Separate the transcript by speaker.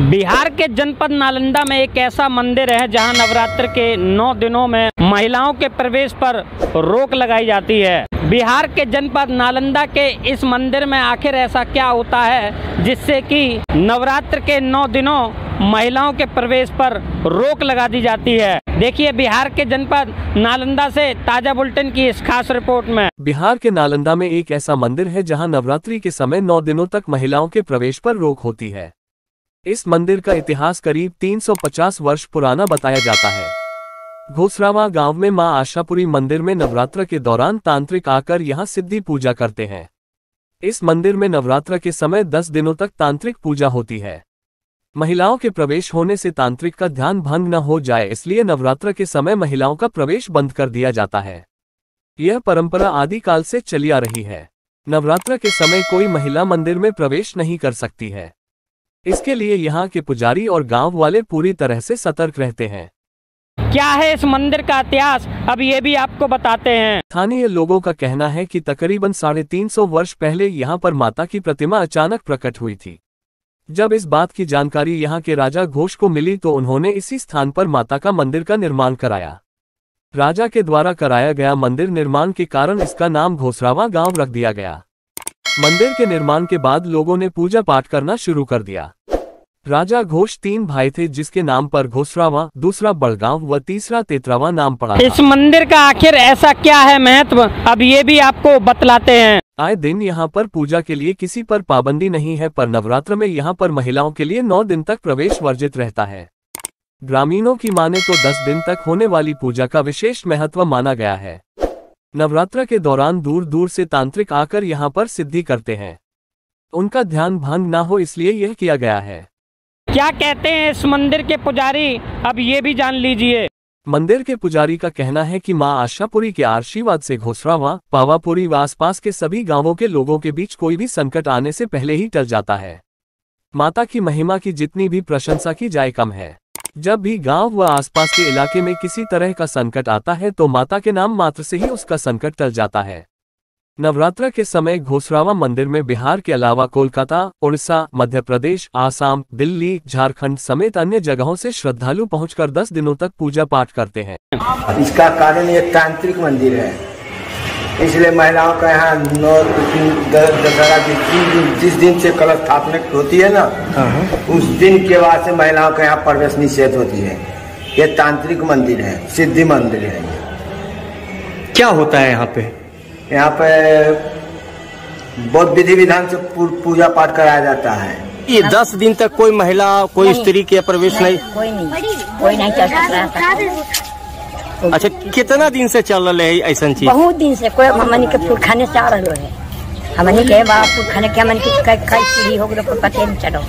Speaker 1: बिहार के जनपद नालंदा में एक ऐसा मंदिर है जहाँ नवरात्र के नौ दिनों में महिलाओं के प्रवेश पर रोक लगाई जाती है। बिहार के जनपद नालंदा के इस मंदिर में आखिर ऐसा क्या होता है, जिससे कि नवरात्र के नौ दिनों महिलाओं के प्रवेश पर रोक लगा दी जाती है? देखिए, बिहार के जनपद नालंदा से ताज़ा बुलेटिन की इस खास रिपोर्ट में।
Speaker 2: बिहार के नालंदा में एक ऐसा मंदिर है जहाँ नवरात्रि के समय नौ दिनों तक महिलाओं के प्रवेश पर रोक होती है। इस मंदिर का इतिहास करीब 350 वर्ष पुराना बताया जाता है। घोसरावा गाँव में माँ आशापुरी मंदिर में नवरात्र के दौरान तांत्रिक आकर यहाँ सिद्धि पूजा करते हैं। इस मंदिर में नवरात्र के समय 10 दिनों तक तांत्रिक पूजा होती है। महिलाओं के प्रवेश होने से तांत्रिक का ध्यान भंग न हो जाए, इसलिए नवरात्र के समय महिलाओं का प्रवेश बंद कर दिया जाता है। यह परंपरा आदिकाल से चली आ रही है। नवरात्र के समय कोई महिला मंदिर में प्रवेश नहीं कर सकती है। इसके लिए यहाँ के पुजारी और गाँव वाले पूरी तरह से सतर्क रहते हैं।
Speaker 1: क्या है इस मंदिर का इतिहास? अब ये भी आपको बताते हैं।
Speaker 2: स्थानीय लोगों का कहना है कि तकरीबन साढ़े तीन सौ वर्ष पहले यहाँ पर माता की प्रतिमा अचानक प्रकट हुई थी। जब इस बात की जानकारी यहाँ के राजा घोष को मिली तो उन्होंने इसी स्थान पर माता का मंदिर का निर्माण कराया। राजा के द्वारा कराया गया मंदिर निर्माण के कारण इसका नाम घोसरावा गाँव रख दिया गया। मंदिर के निर्माण के बाद लोगों ने पूजा पाठ करना शुरू कर दिया। राजा घोष तीन भाई थे जिसके नाम पर घोसरावा दूसरा बड़गांव व तीसरा तेतरावा नाम पड़ा।
Speaker 1: इस मंदिर का आखिर ऐसा क्या है महत्व? अब ये भी आपको बतलाते हैं।
Speaker 2: आए दिन यहाँ पर पूजा के लिए किसी पर पाबंदी नहीं है पर नवरात्र में यहाँ पर महिलाओं के लिए नौ दिन तक प्रवेश वर्जित रहता है। ग्रामीणों की माने तो दस दिन तक होने वाली पूजा का विशेष महत्व माना गया है। नवरात्र के दौरान दूर दूर से तांत्रिक आकर यहाँ पर सिद्धि करते हैं। उनका ध्यान भंग ना हो इसलिए यह किया गया है।
Speaker 1: क्या कहते हैं इस मंदिर के पुजारी? अब ये भी जान लीजिए।
Speaker 2: मंदिर के पुजारी का कहना है कि माँ आशापुरी के आशीर्वाद से घोसरावा पावापुरी व आसपास के सभी गाँवों के लोगों के बीच कोई भी संकट आने से पहले ही टल जाता है। माता की महिमा की जितनी भी प्रशंसा की जाए कम है। जब भी गाँव व आसपास के इलाके में किसी तरह का संकट आता है तो माता के नाम मात्र से ही उसका संकट टल जाता है। नवरात्र के समय घोसरावा मंदिर में बिहार के अलावा कोलकाता, उड़ीसा, मध्य प्रदेश, आसाम, दिल्ली, झारखंड समेत अन्य जगहों से श्रद्धालु पहुंचकर 10 दिनों तक पूजा पाठ करते हैं।
Speaker 3: इसका कारण ये तांत्रिक मंदिर है। इसलिए महिलाओं का यहाँ नौ दशहरा के जिस दिन जिस दिन से कलश स्थापना होती है ना उस दिन के बाद से महिलाओं का यहाँ प्रवेश निषेध होती है। ये तांत्रिक मंदिर है सिद्धि मंदिर है।
Speaker 4: क्या होता है यहाँ पे?
Speaker 3: यहाँ पे बहुत विधि विधान से पूजा पाठ कराया जाता है।
Speaker 4: ये दस दिन तक कोई महिला कोई स्त्री के प्रवेश नहीं
Speaker 5: कोई नहीं कोई नहीं चल सकता था
Speaker 4: अच्छा कितना दिन से चल रहा है ऐसा चीज़?
Speaker 5: बहुत दिन से कोई हमनी के फूल खाने से आ रहा है। हमनी के फूल खाने के हमनी के कई कई सीढ़ी हो गए पता नहीं चलो।